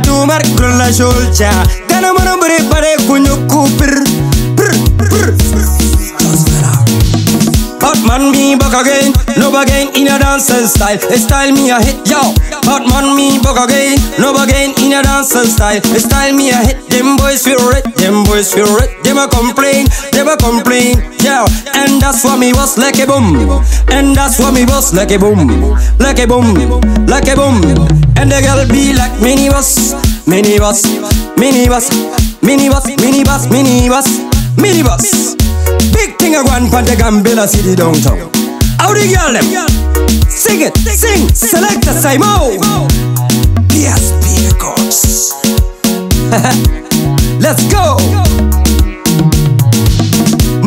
Mana tu mar grulla shulcha Kana mana bere bare kunyu kupir Pir pir Hot man me back again, no again in a dancing style. A style me a hit, yo. Hot man me back again, no again in a dancing style. A style me a hit. Them boys feel it, them boys feel it. Them a complain, them a complain, yeah. And that's why me was like a boom, and that's why me was like a boom, like a boom, like a boom. And the girl be like minibus, minibus, minibus, minibus, minibus, minibus, minibus. Big thing I want from the Gambela city downtown. How the girl them? Sing it, sing, select the same old. PSP Records. Let's go.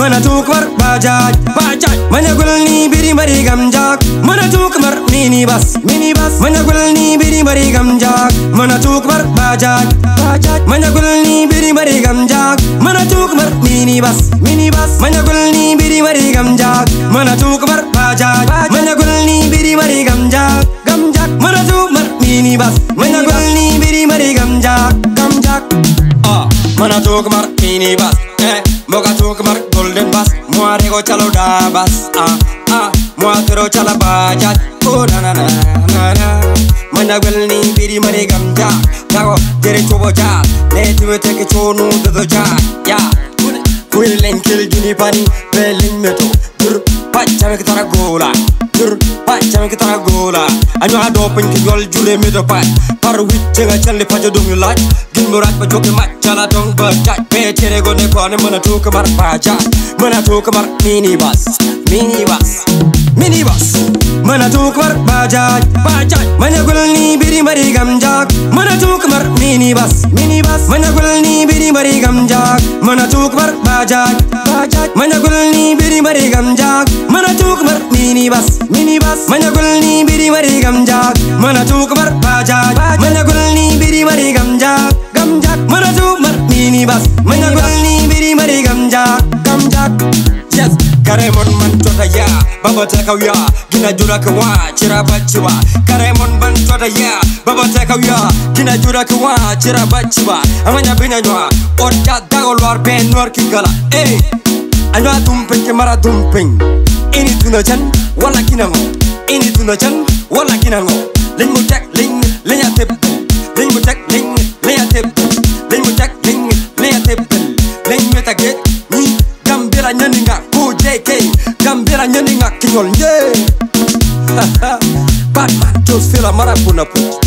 mana tuukmar bajaj, bajaj. mana gulni biri mari gamjaak mana tuukmar minibas minibas mana gulni biri mari gamjaak mana tuukmar bajaj, bajaj. mana gulni biri mari gamjaak mana tuukmar minibas minibas mana gulni biri mari gamjaak mana tuukmar bajaj. mana gulni biri mari gamjaak mini bus. Eh, moga tukmar golden bus. Moi rego chalo da bus. Ah, ah, moi tero chala bajaj. Oh na na na na na. Mana gulni biri mari gamjak. Jago jere chobo jal. Ne tiwe teke chonu dodo jal. Ya. Kuilen kil gini pani belin meto. Dur pachame kitara gola. Dur pachame kitara gola. Anyo ado pen ki gol jule meto pat. Par wicce nga challe pajo dum yu laaj. Gin murat pa joke machala dong bajaj. Pe chere go ne kone mana tu kamar bajaj. Mana tu kamar mini bus. Mini bus. Mini bus. Mana tu kamar bajaj. Bajaj. Mana gulni biri mari gamjak. Mana tu kamar mini bus. Mini bus. Mana gulni biri mari gamjak. Mana tu kamar bajaj. Bajaj. Mana gulni biri mari gamjak. Mana tu kamar mini bus. Mini bus. Mana gulni biri mari gamjak. Mana tu kamar bajaj. Mana gulni biri mari gamjak. baba takawya gina jura kawa cira kare mon ban toda ya baba takawya gina jura kawa cira bacciwa amanya bina nywa odda dago lor ben nor kingala eh anywa dumpeng kemara dumpeng ini tuna tunajan wala kinango ini tuna tunajan wala kinango ling mutek ling ling ya atep mo check ling gambira nyaninga kinyol nye Batman just feel a marapuna put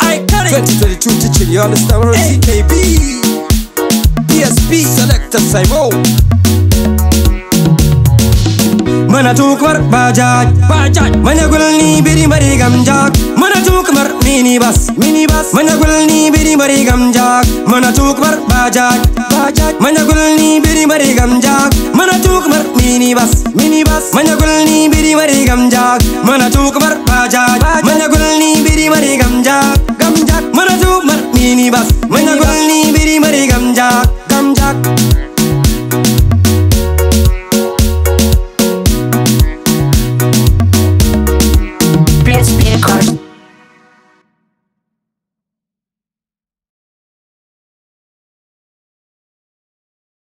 I got it. 2022 teaching you understand what saying? AB PSP selector Simon Mana tukmar bajaj? Bajaj. Mana gulni biri mari gamjak Mana tukmar mini bus mini bus Mana gulni biri mari gamjak Mana tukmar bajaj? Bajaj. Mana gulni biri mari gamjak minibus minibus. Manya gulni biri mari gamjag mana chuk bar bajaj. Manya gulni biri mari